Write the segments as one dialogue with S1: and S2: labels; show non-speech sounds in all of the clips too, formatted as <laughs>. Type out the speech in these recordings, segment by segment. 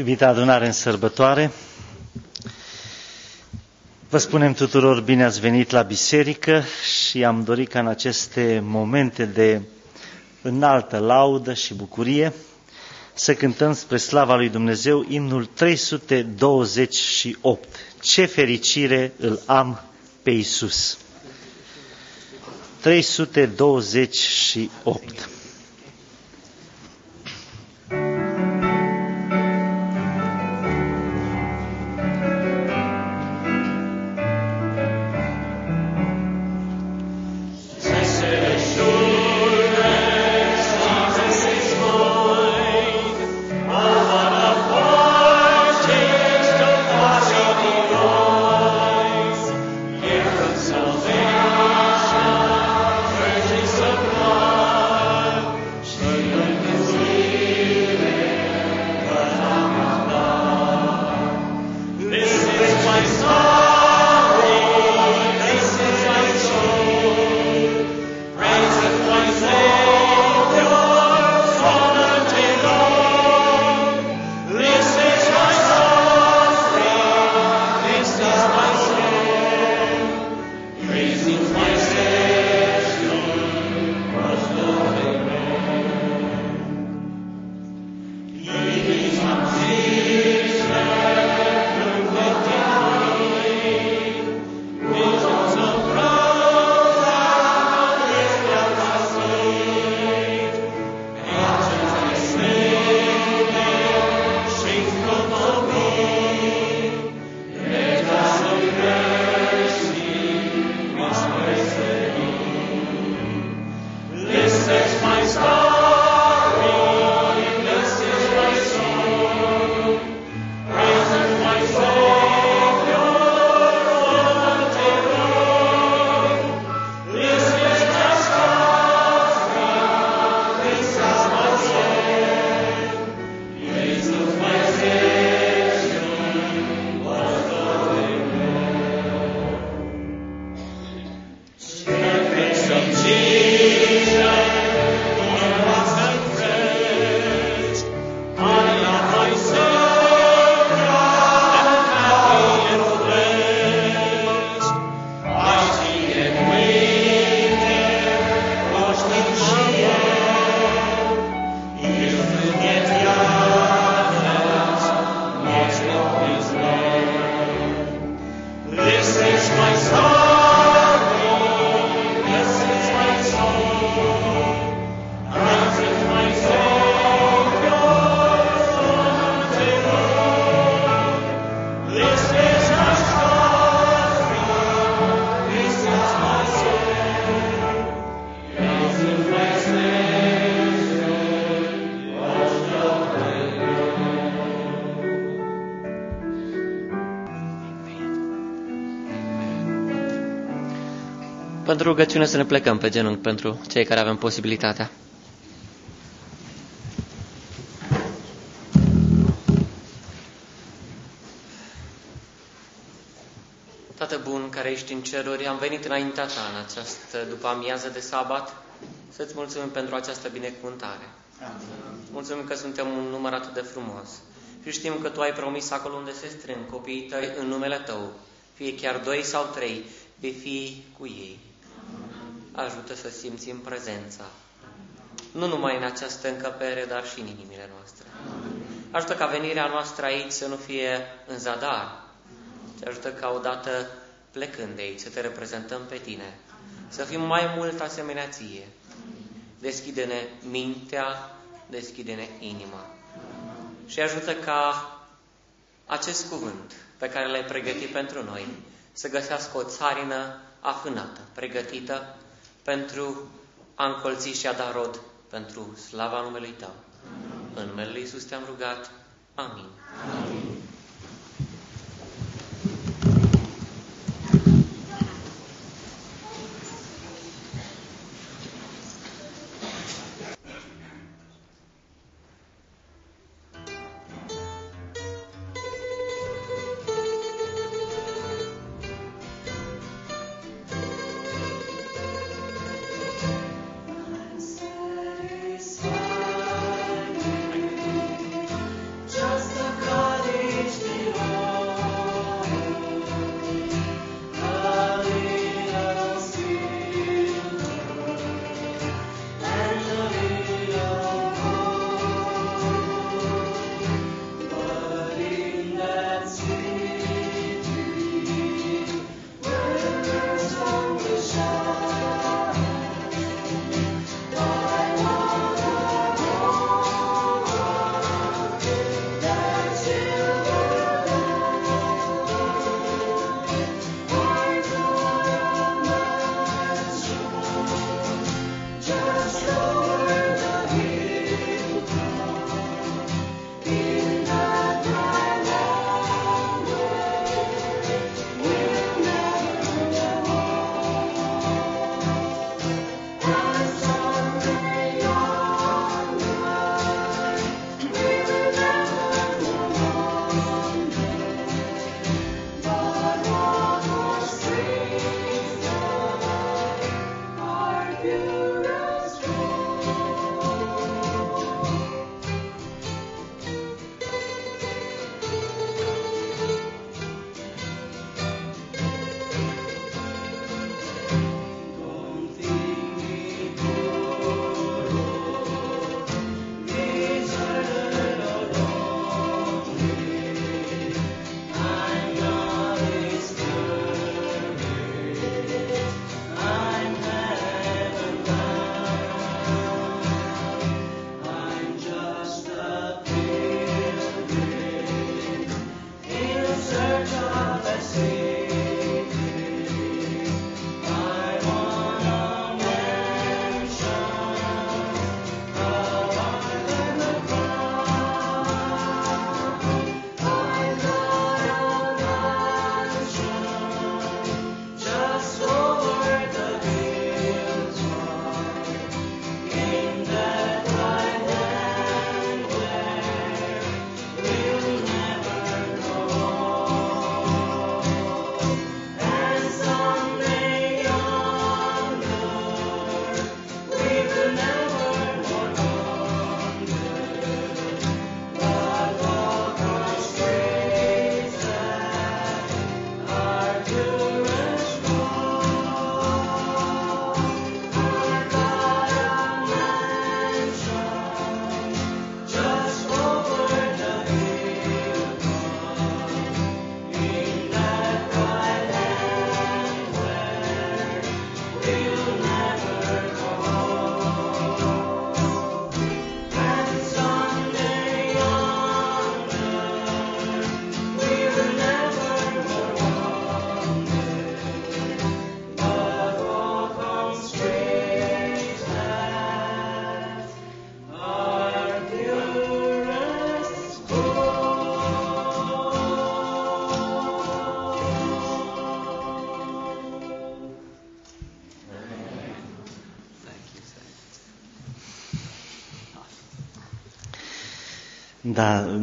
S1: Iubita adunare în sărbătoare, vă spunem tuturor bine ați venit la biserică și am dorit ca în aceste momente de înaltă laudă și bucurie să cântăm spre slava lui Dumnezeu imnul 328. Ce fericire îl am pe Isus! 328.
S2: Pentru rugăciune să ne plecăm pe genunchi pentru cei care avem posibilitatea. Tată bun care ești în ceruri, am venit înaintea ta în această după amiază de sabat să-ți mulțumim pentru această binecuvântare. Mulțumim că suntem un număr atât de frumos. Și știm că Tu ai promis acolo unde se strâng copiii Tăi în numele Tău, fie chiar doi sau trei, de fi cu ei ajută să simțim prezența. Nu numai în această încăpere, dar și în inimile noastre. Ajută ca venirea noastră aici să nu fie în zadar, ci ajută ca odată plecând de aici să te reprezentăm pe tine, să fim mai mult asemenea ție. Deschide-ne mintea, deschide-ne inima. Și ajută ca acest cuvânt pe care l-ai pregătit pentru noi să găsească o țarină afânată, pregătită pentru a încolți și a da rod pentru slava numelui Tău. În numele Lui Iisus te-am rugat. Amin. Amin.
S3: Da,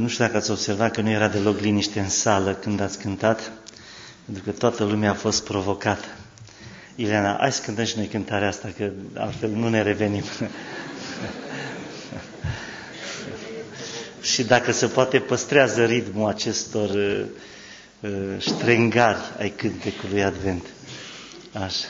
S3: nu știu dacă ați observat că nu era deloc liniște în sală când ați cântat, pentru că toată lumea a fost provocată. Ileana, hai să cântăm și noi cântarea asta, că altfel nu ne revenim. <laughs> și dacă se poate, păstrează ritmul acestor uh, uh, ștrengari ai cântecului Advent. Așa.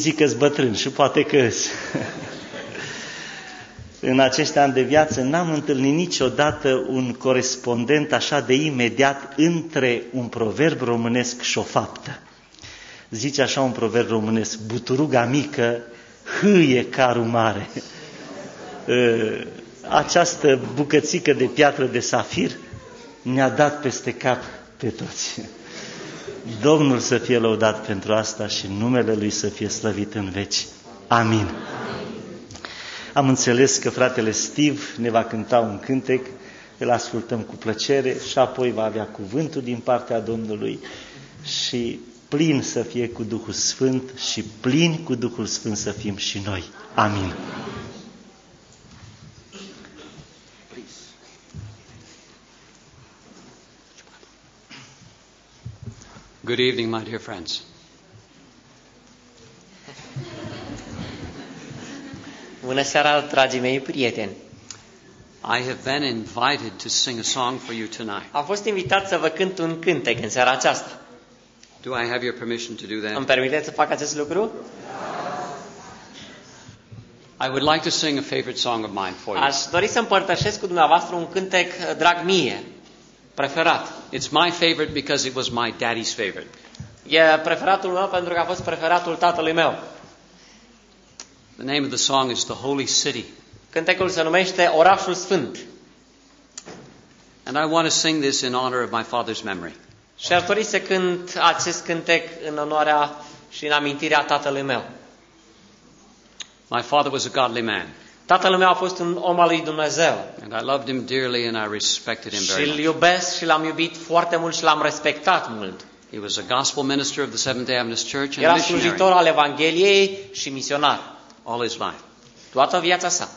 S3: Zic că bătrân și poate că în acești ani de viață n-am întâlnit niciodată un corespondent așa de imediat între un proverb românesc și o faptă. Zice așa un proverb românesc, buturuga mică hâie carul mare. Ă, această bucățică de piatră de safir ne-a dat peste cap pe toți. Domnul să fie lăudat pentru asta și numele Lui să fie slăvit în veci. Amin. Am înțeles că fratele Steve ne va cânta un cântec, îl ascultăm cu plăcere și apoi va avea cuvântul din partea Domnului și plin să fie cu Duhul Sfânt și plin cu Duhul Sfânt să fim și noi. Amin.
S1: Good evening, my dear friends.
S2: Bună seara, dragii mei prieteni!
S1: I have been invited to sing a song for you tonight.
S2: Am fost invitat să vă cânt un cântec în seara aceasta.
S1: Do I have your permission to do
S2: Îmi
S1: that?
S2: permiteți să fac acest lucru?
S1: I would like to sing a favorite song of mine for you.
S2: Aș dori să împărtășesc cu dumneavoastră un cântec uh, drag mie, preferat.
S1: It's my favorite because it was my daddy's favorite.
S2: E preferatul meu pentru că a fost preferatul tatălui meu.
S1: The name of the song is The Holy City.
S2: Cântecul se numește Orașul Sfânt.
S1: And I want to sing this in honor of my father's memory.
S2: Și aș dori să cânt acest cântec în onoarea și în amintirea tatălui meu.
S1: My father was a godly man,
S2: Tatăl meu a fost un om al lui Dumnezeu
S1: and I loved him dearly and I respected him
S2: și
S1: very
S2: îl
S1: much.
S2: iubesc și l-am iubit foarte mult și l-am respectat mult.
S1: He was a gospel minister of the Seventh-day Adventist Church and a
S2: Era
S1: missionary
S2: slujitor al Evangheliei și misionar.
S1: all his life.
S2: Toată viața sa.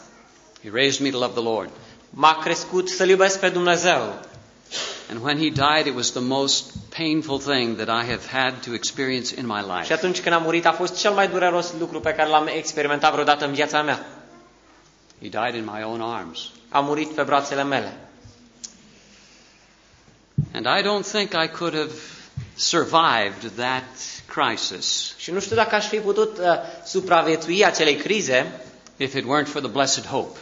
S1: He raised me to love the Lord.
S2: M-a crescut să-L iubesc pe Dumnezeu.
S1: And when he died, it was the most painful thing that I have had to experience in my
S2: Și
S1: life.
S2: atunci când a murit a fost cel mai dureros lucru pe care l-am experimentat vreodată în viața mea.
S1: He died in my own arms.
S2: A murit pe brațele mele.
S1: And I don't think I could have survived that crisis
S2: Și nu știu dacă aș fi putut uh, supraviețui acelei crize
S1: if it weren't for the blessed hope.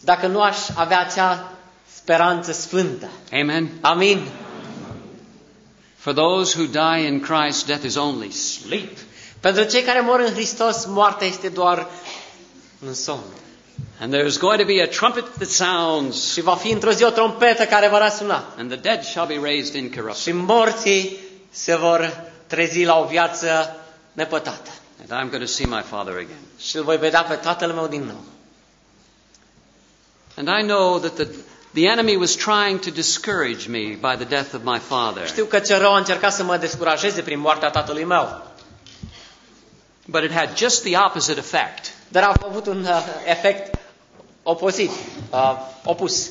S2: dacă nu aș avea acea speranță sfântă.
S1: Amen.
S2: Amin.
S1: For those who die in Christ, death is only sleep.
S2: Pentru cei care mor în Hristos, moartea este doar un somn.
S1: And there's going to be a trumpet that sounds,
S2: Și va fi într-o zi o trompetă care va răsuna.
S1: and the dead shall be raised
S2: Și
S1: incorruptible.
S2: morții se vor trezi la o viață nepătată.
S1: And I'm going to see my Father again.
S2: Și îl voi vedea pe tatăl meu din nou.
S1: And I know that the, the enemy was trying to discourage me by the death of my father.
S2: Știu că cel rău a încercat să mă descurajeze prin moartea tatălui meu.
S1: But it had just the opposite effect.
S2: Dar a avut un uh, efect opozit, uh, opus.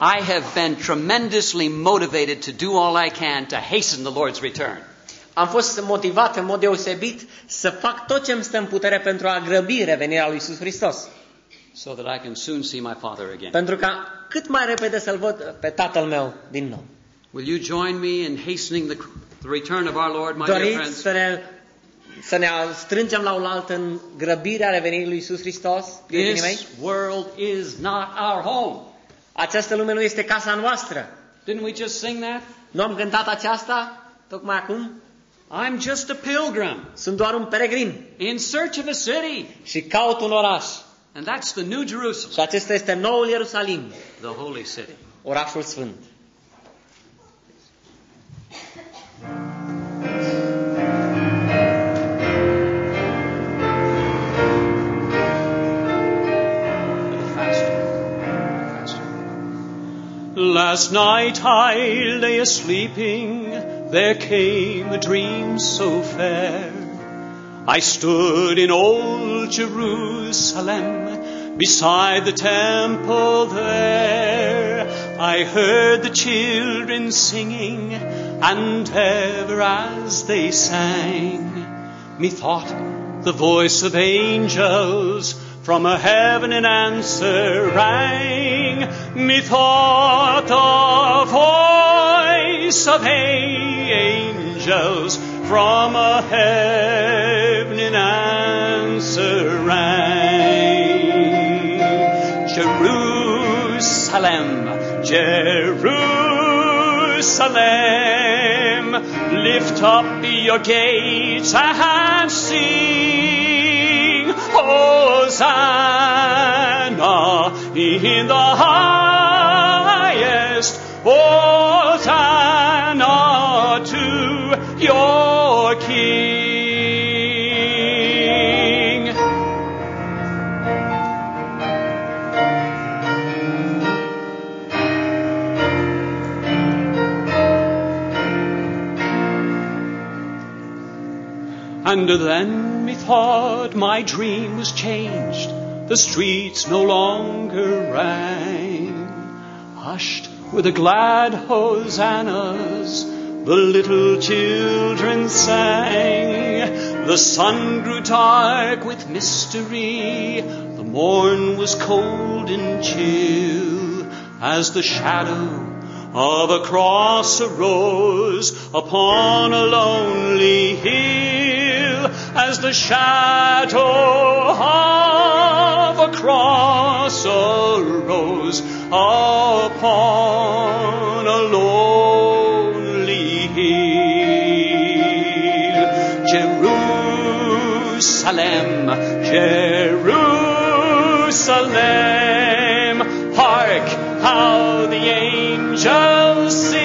S1: I have been tremendously motivated to do all I can to hasten the Lord's return.
S2: Am fost motivat în mod deosebit să fac tot ce îmi stă în putere pentru a grăbi revenirea lui Isus Hristos.
S1: so that I can soon see my Father again.
S2: Pentru ca cât mai repede să-L văd pe tatăl meu din nou.
S1: Will you join me in hastening the, the return of our Lord, my dear
S2: Doriți
S1: friends?
S2: să ne, să ne strângem la oaltă în grăbirea revenirii lui Isus Hristos, prietenii mei?
S1: This world is not our home.
S2: Această lume nu este casa noastră.
S1: Didn't we just sing that?
S2: Nu am cântat aceasta tocmai acum?
S1: I'm just a pilgrim
S2: Sunt doar un peregrin
S1: in search of a city.
S2: și caut un oraș.
S1: And that's the New Jerusalem,
S2: Și acesta este noul Ierusalim,
S1: the holy city.
S2: orașul sfânt.
S4: Last night I lay a sleeping, there came a dream so fair. I stood in old Jerusalem, beside the temple there. I heard the children singing, and ever as they sang, methought the voice of angels from a heaven in answer rang. Methought the voice
S1: of angels from a heaven an answer rang. Jerusalem, Jerusalem, lift up your gates and sing, Hosanna in the highest, Hosanna And then methought my dream was changed. The streets no longer rang. Hushed were the glad hosannas. The little children sang. The sun grew dark with mystery. The morn was cold and chill as the shadow of a cross arose upon a lonely hill as the shadow of a cross arose upon a lonely hill. Jerusalem, Jerusalem, hark how the angels sing,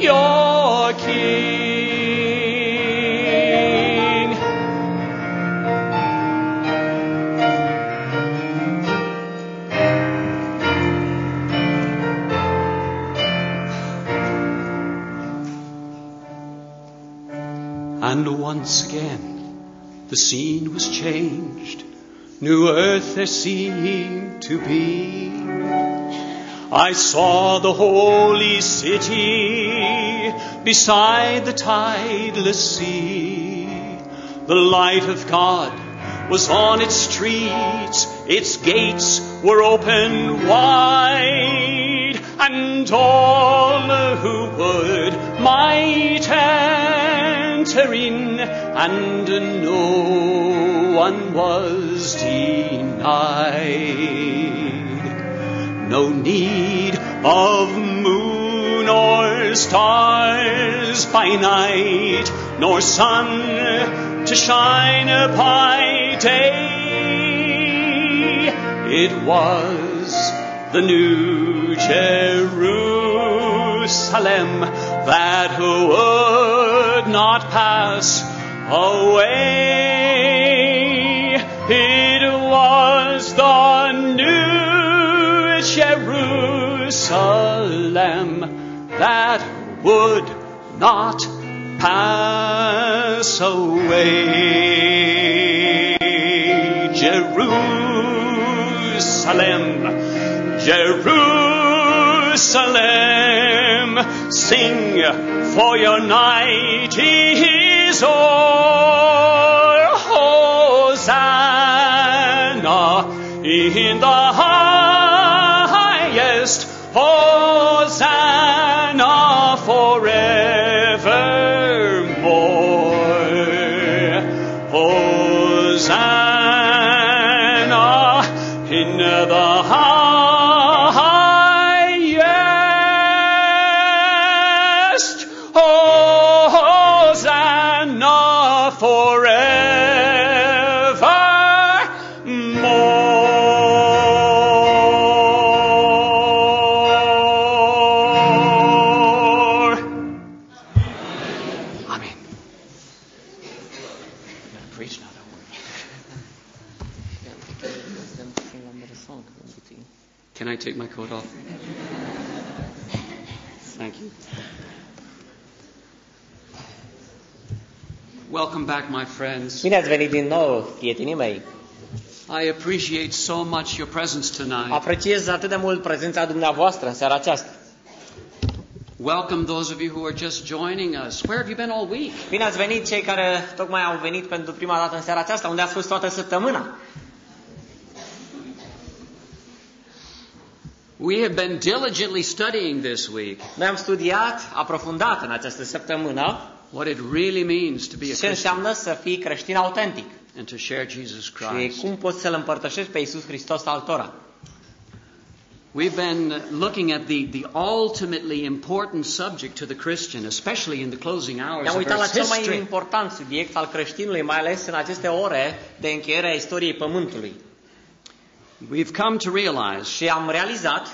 S1: your King. And once again, the scene was changed. New earth there seemed to be. I saw the holy city beside the tideless sea. The light of God was on its streets, its gates were open wide, and all who would might enter in, and no one was denied. No need of moon or stars by night, nor sun to shine by day. It was the new Jerusalem that would not pass away. Jerusalem that would not pass away. Jerusalem, Jerusalem, sing for your night is o'er. Hosanna in the forever. Can I take my coat off? Thank you. Welcome back, my friends.
S2: Bine ați venit din nou, prietenii mei.
S5: I appreciate so much your presence tonight.
S2: Apreciez atât de mult prezența dumneavoastră în seara aceasta.
S1: Welcome those of you who are just joining us. Where have you been all week?
S2: Bine ați venit cei care tocmai au venit pentru prima dată în seara aceasta, unde ați fost toată săptămâna.
S1: We have been diligently studying this week
S2: Noi am studiat aprofundat în această săptămână
S1: what it really means to be a
S2: ce
S1: Christian
S2: înseamnă să fii creștin autentic
S1: and to share Jesus
S2: și
S1: Christ.
S2: cum poți să-L împărtășești pe Iisus Hristos altora.
S1: We've been looking at the, the ultimately important subject to the Christian, especially in the closing hours
S2: Ne-am
S1: of
S2: uitat la
S1: Earth's
S2: cel mai
S1: history.
S2: important subiect al creștinului, mai ales în aceste ore de încheiere a istoriei Pământului.
S1: We've come to realize
S2: Și am realizat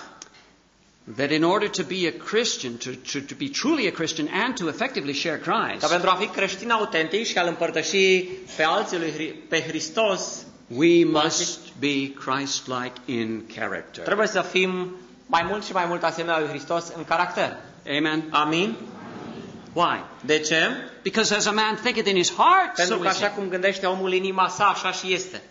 S1: that in order to be a Christian, to, to, to be truly a Christian and to effectively share
S2: că
S1: Christ,
S2: pentru a fi creștin autentic și a-L împărtăși pe alții lui Hri- pe Hristos,
S1: we must be Christ-like in character.
S2: trebuie să fim mai mult și mai mult asemenea lui Hristos în caracter.
S1: Amen.
S2: Amin?
S1: Why?
S2: De ce?
S1: Because as a man thinketh in his heart,
S2: Pentru
S1: so
S2: că
S1: is he.
S2: așa cum gândește omul în inima sa, așa și este.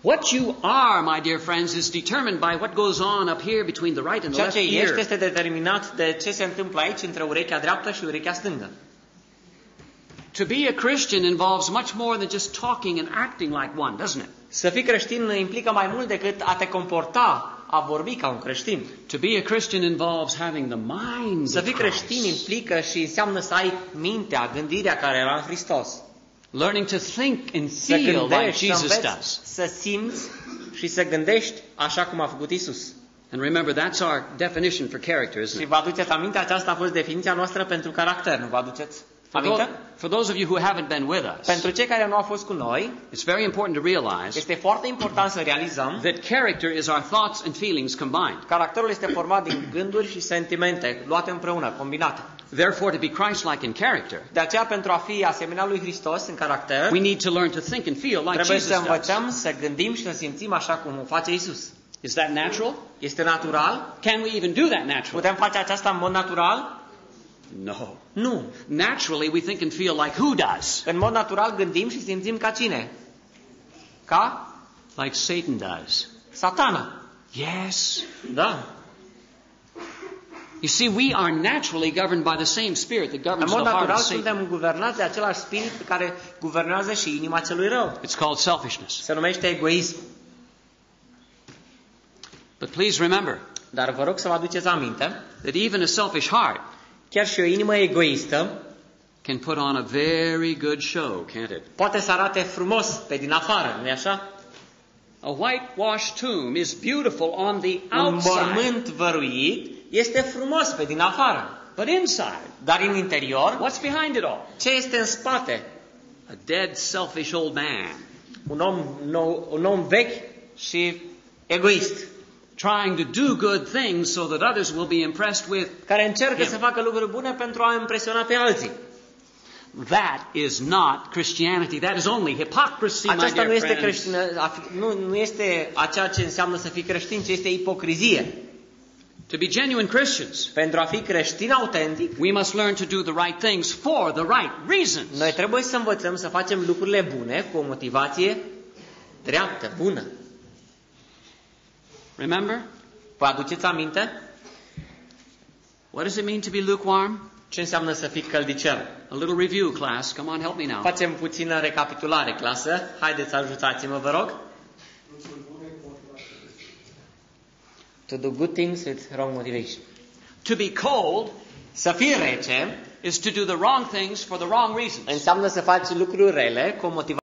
S1: What you are, my dear friends, is determined by what goes on up here between the right and the
S2: Ceea
S1: left
S2: ce ești
S1: ear.
S2: este determinat de ce se întâmplă aici între urechea dreaptă și urechea stângă.
S1: To be a Christian involves much more than just talking and acting like one, doesn't it?
S2: Să fii creștin implică mai mult decât a te comporta, a vorbi ca un creștin.
S1: To be a Christian involves having the mind
S2: Să
S1: of
S2: fii creștin
S1: Christ.
S2: implică și înseamnă să ai mintea, gândirea care era în Hristos.
S1: Learning to think and
S2: Să
S1: feel like
S2: gândești, să
S1: Jesus
S2: înveți,
S1: does.
S2: să simți și să gândești așa cum a făcut Isus.
S1: And remember, that's our definition for character, isn't
S2: Și
S1: it?
S2: vă aduceți aminte, aceasta a fost definiția noastră pentru caracter, nu vă aduceți
S1: For those,
S2: aminte?
S1: for those of you who haven't been with us,
S2: Pentru cei care nu au fost cu noi,
S1: it's very important to realize
S2: este foarte important să realizăm
S1: that character is our thoughts and feelings combined.
S2: Caracterul este format din gânduri și sentimente, luate împreună, combinate.
S1: Therefore, to be Christ-like in character,
S2: De aceea, pentru a fi asemenea lui Hristos în caracter,
S1: we need to learn to think and feel like
S2: trebuie să
S1: Jesus does.
S2: învățăm să gândim și să simțim așa cum o face Isus.
S1: Is that natural?
S2: Este natural?
S1: Can we even do that naturally?
S2: Putem face aceasta în mod natural?
S1: No.
S2: Nu.
S1: Naturally, we think and feel like who does?
S2: În mod natural gândim și simțim ca cine? Ca
S1: Like Satan does.
S2: satana.
S1: Yes.
S2: Da.
S1: You see, we are naturally governed by the same spirit that
S2: În
S1: governs
S2: mod
S1: the heart
S2: natural
S1: of Satan.
S2: suntem guvernați de același spirit care guvernează și inima celui rău.
S1: It's called selfishness.
S2: Se numește egoism.
S1: But please remember
S2: Dar vă rog să vă aduceți aminte,
S1: that even a selfish heart
S2: chiar și o inimă egoistă
S1: can put on a very good show, can't it?
S2: poate să arate frumos pe din afară, nu-i așa?
S1: A whitewashed tomb is beautiful on the
S2: Un
S1: outside,
S2: mormânt văruit este frumos pe din afară,
S1: but inside,
S2: dar în interior,
S1: what's behind it all?
S2: ce este în spate?
S1: A dead, selfish old man
S2: Un om, nou, un om vechi și egoist,
S1: trying to do good things so that others will be impressed with.
S2: care încearcă
S1: Him.
S2: să facă lucruri bune pentru a impresiona pe alții.
S1: That is not Christianity. That is only hypocrisy, my
S2: Aceasta nu
S1: dear
S2: este
S1: friends.
S2: creștină, a fi- nu, nu este a ceea ce înseamnă să fii creștin, ci este ipocrizie.
S1: To be genuine Christians,
S2: Pentru a fi creștin autentic,
S1: we must learn to do the right things for the right reasons.
S2: noi trebuie să învățăm să facem lucrurile bune cu o motivație dreaptă, bună.
S1: Remember?
S2: Vă aduceți aminte?
S1: What does it mean to be lukewarm?
S2: Ce înseamnă să fii căldicel?
S1: A little review, class. Come on, help me now.
S2: Facem puțină recapitulare, clasă. Haideți, ajutați-mă, vă rog. To do good things with wrong motivation.
S1: To be cold
S2: Să fii rece
S1: is to do the wrong things for the wrong reasons.
S2: înseamnă să faci lucruri rele cu o motivație